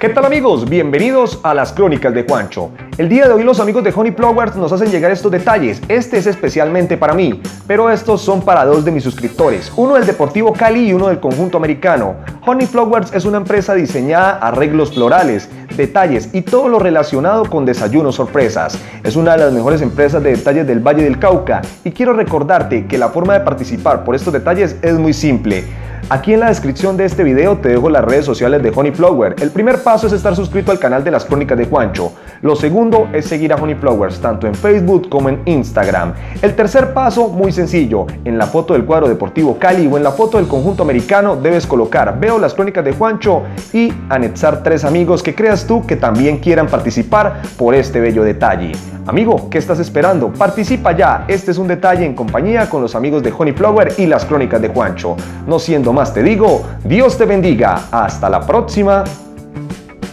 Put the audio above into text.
¿Qué tal amigos? Bienvenidos a las crónicas de Juancho. El día de hoy los amigos de Honey Flowers nos hacen llegar estos detalles. Este es especialmente para mí, pero estos son para dos de mis suscriptores, uno del Deportivo Cali y uno del conjunto americano. Honey Flowers es una empresa diseñada arreglos florales, detalles y todo lo relacionado con desayunos sorpresas. Es una de las mejores empresas de detalles del Valle del Cauca y quiero recordarte que la forma de participar por estos detalles es muy simple. Aquí en la descripción de este video te dejo las redes sociales de Honey Flower. El primer paso es estar suscrito al canal de las crónicas de Juancho. Lo segundo es seguir a Honey Flowers tanto en Facebook como en Instagram. El tercer paso, muy sencillo. En la foto del cuadro deportivo Cali o en la foto del conjunto americano debes colocar Veo las crónicas de Juancho y anexar tres amigos que creas tú que también quieran participar por este bello detalle. Amigo, ¿qué estás esperando? Participa ya. Este es un detalle en compañía con los amigos de Honey Flower y las crónicas de Juancho. No siendo más te digo, Dios te bendiga. Hasta la próxima.